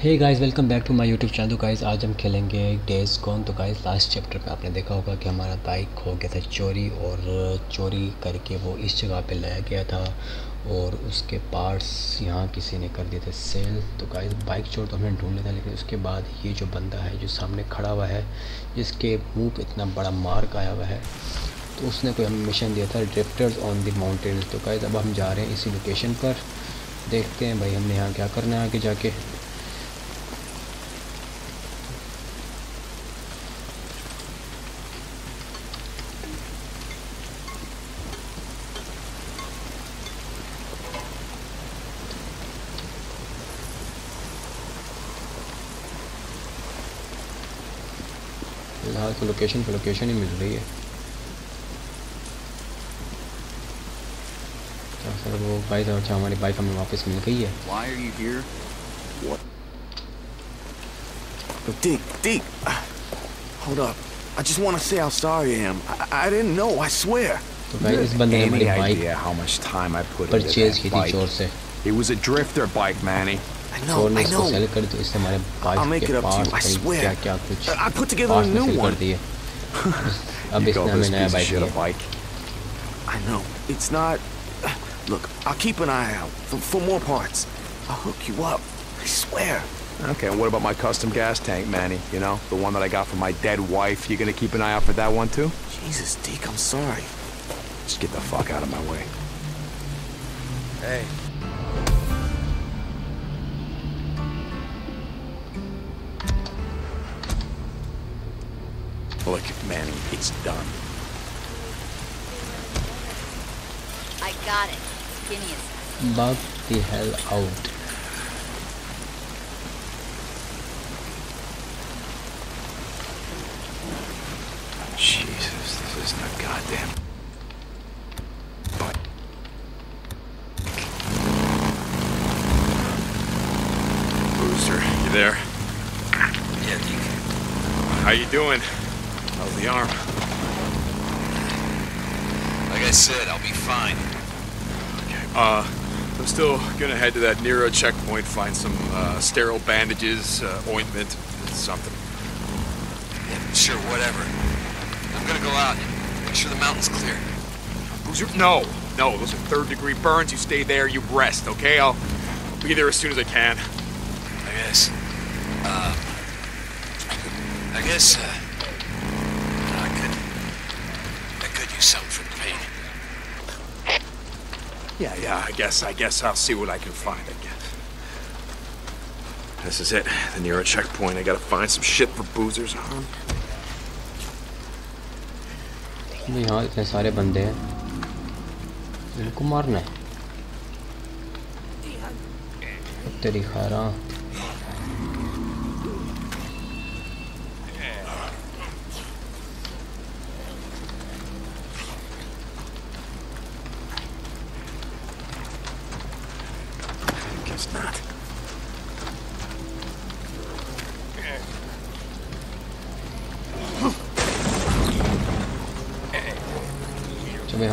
ہے guys welcome back to my YouTube channel تو guys آج ہم کھیلیں گے ڈیز کون تو گائز لاسٹ چیپٹر میں آپ نے دیکھا ہوگا کہ ہمارا بائک ہو گیا تھا چوری اور چوری کر کے وہ اس جگہ پہ لایا گیا تھا اور اس کے پارٹس یہاں کسی نے کر دیے تھے سیل تو گائز بائک چور تو ہم نے ڈھونڈ لیا تھا لیکن اس کے بعد یہ جو بندہ ہے جو سامنے کھڑا ہوا ہے جس کے منہ پہ اتنا بڑا مارک آیا ہوا ہے تو اس نے کوئی ہمیں مشن دیا تھا ڈرفٹرز آن دی ماؤنٹین تو گائز اب ہم جا رہے ہیں اسی لوکیشن پر دیکھتے ہیں بھائی ہم نے یہاں کیا کرنا ہے آگے جا کے फिलहाल तो लोकेशन पे लोकेशन ही मिल रही है तो सर वो बाइक अच्छा हमारी बाइक हमें वापस मिल गई है Why are you here? Deke, Deke, uh, hold up. I just want to say how sorry I am. I, I didn't know, I swear. तो भाई इस बंदे ने हमारी Any bike idea how much time I put into purchase की that थी bike? चोर से It was a drifter bike, Manny. I know, चोर ने I इसको know. सेल कर दी इससे हमारे I'll make बाइक it के up to you, I parts swear. क्या क्या कुछ I put together a parts new cell कर one. दिए अब You इसने call हमें this नया piece of bike shit a दिया bike? I know. It's not. Look, I'll keep an eye out for, for more parts. I'll hook you up. I swear. Okay, and what about my custom gas tank, Manny? You know, the one that I got from my dead wife. You gonna keep an eye out for that one too? Jesus, Deke, I'm sorry. Just get the fuck out of my way. Hey. Look, Manny, it's done. I got it. Phineas. Bug the hell out Jesus, this isn't goddamn. Boozer, you there? Yeah, Deke. How you doing? How's the arm? Like I said, I'll be fine. Okay. Uh, I'm still gonna head to that Nero checkpoint, find some uh, sterile bandages, uh, ointment, something. Yeah, sure, whatever. I'm gonna go out and make sure the mountain's clear. Boozer, no, no, those are third degree burns. You stay there, you rest, okay? I'll be there as soon as I can. I guess. Uh, I guess, uh, I could, yourself for the pain. Yeah, yeah, I guess, I guess I'll see what I can find, I guess. This is it, the Nero checkpoint. I gotta find some shit for Boozer's on. यहाँ इतने सारे बंदे हैं इनको मारना है तेरी खैरा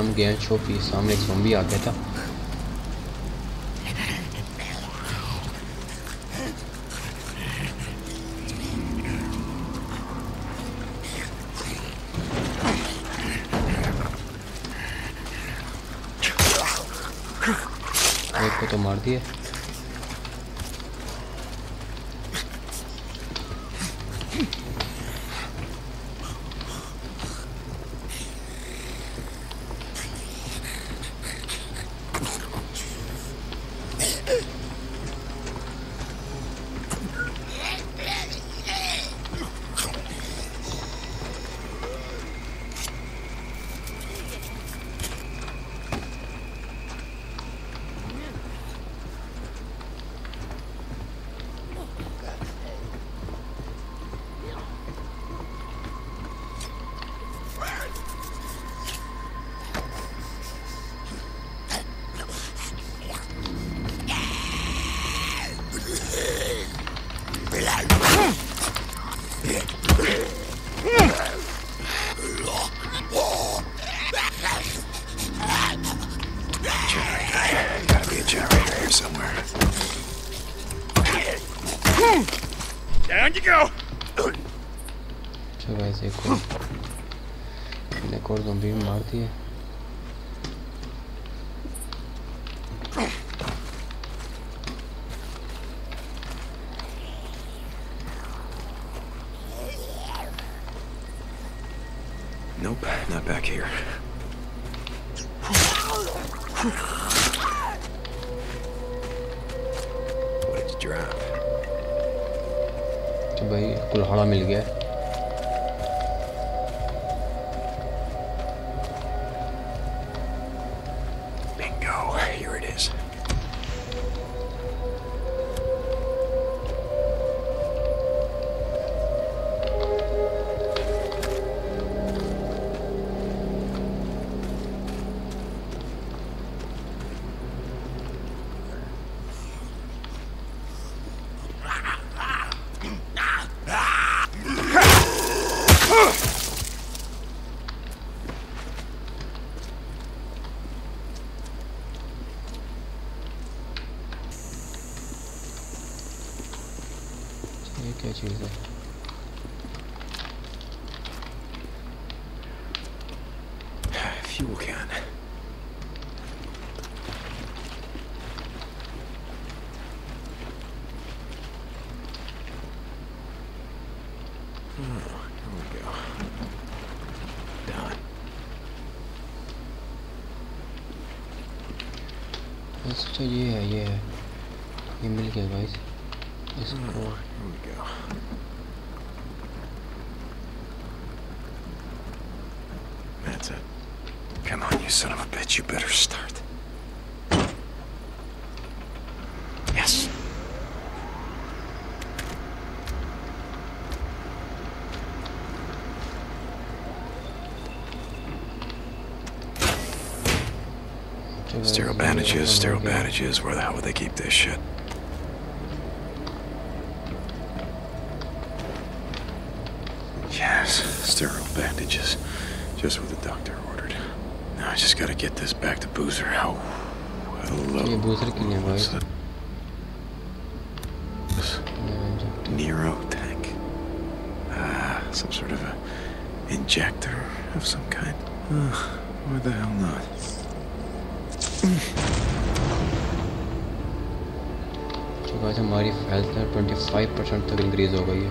ہم گئے ہیں چھوپی سامنے ایک زومبی آ گیا تھا۔ ایک کو تو مار دیئے Down you go. So guys, एक और एक और ज़ोंबी मारती है back here. What did you drop? तो भाई कुल्हाड़ा मिल गया کیا چیز ہے؟ بس یہ ہے یہ ہے۔ یہ مل گیا boys Here we go. That's it. Come on, you son of a bitch. You better start. Yes. Sterile bandages, sterile bandages. Where the hell would they keep this shit? Yes, sterile bandages. Just what the doctor ordered. Now I just gotta get this back to Boozer. Oh, hello. ये बूसर के लिए What's guys that? This Nero tank. Ah, some sort of a injector of some kind. Ugh, why the hell not? तो guys हमारी health twenty five percent तक increase हो गई है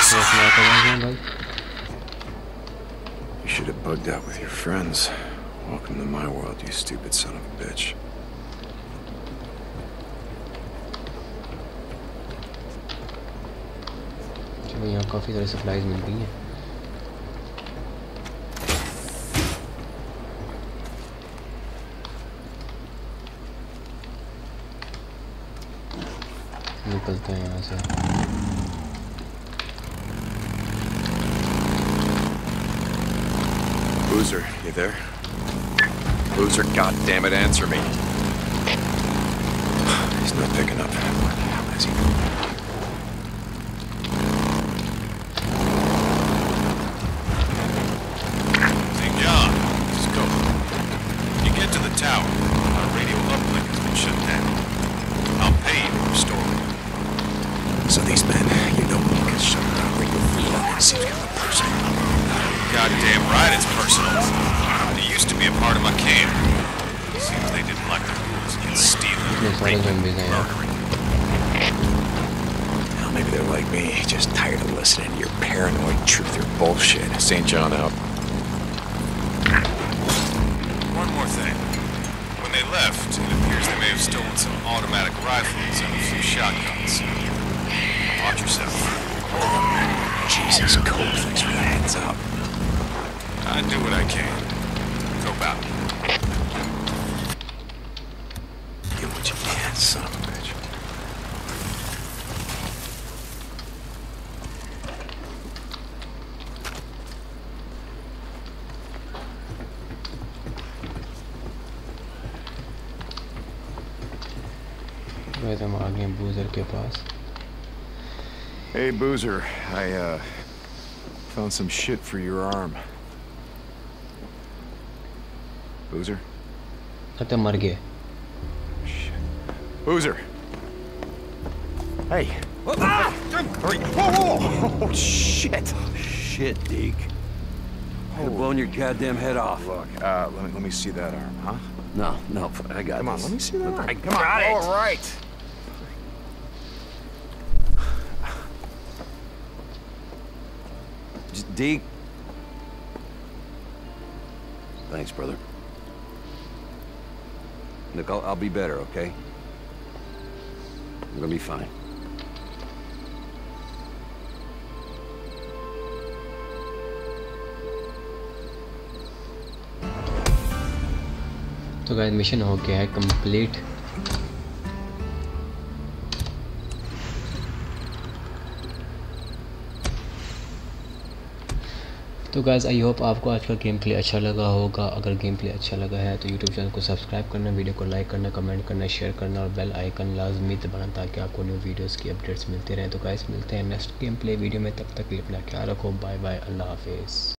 थोड़ी सी अपना करवाएंगे भाई You should have bugged out with your friends. Welcome to my world, you stupid son of a bitch. चलो यहाँ काफ़ी सारी सप्लाईज मिल गई हैं निकलते हैं यहाँ से Boozer, you there? Boozer, goddammit, answer me. He's not picking up. Where the hell is he? St. John, let's go. When you get to the tower, our radio uplink has been shut down. I'll pay you to restore it. So these men, you know, you can shut down radio feed on and see if you have a person. Goddamn right it's personal. It used to be a part of my camp. Seems they didn't like the rules against Maybe they're like me, just tired of listening to your paranoid truth or bullshit. St. John out. One more thing. When they left, it appears they may have stolen some automatic rifles and a few shotguns. Watch yourself. Jesus, cold thanks for the heads up. I do what I can. वैसे हम आ गए हैं बूजर के पास Hey, Boozer. I, uh, found some shit for your arm. Boozer? लगता है मर गए Shit. Boozer! Hey! Hurry! Whoa, whoa! Oh, shit! Shit, Deke. Could have blown your goddamn head off. Look, uh, let me, let me see that arm, huh? No, no, I got Come on, this. let me see that arm. I Come on, got it. all right. Just Deke. Thanks, brother. Look, I'll, I'll be better, okay? I'm gonna be fine. तो guys mission हो गया है complete تو guys I hope آپ کو آج کا game play اچھا لگا ہوگا۔ اگر گیم پلے اچھا لگا ہے تو یوٹیوب چینل کو سبسکرائب کرنا ویڈیو کو لائک کرنا کمنٹ کرنا شیئر کرنا اور بیل آئیکن لازمی دبانا تاکہ آپ کو نیو ویڈیوز کی اپڈیٹس ملتے رہیں۔ تو گائز ملتے ہیں نیکسٹ گیم پلے ویڈیو میں۔ تب تک اپنا کیا رکھو۔ بائے بائے اللہ حافظ۔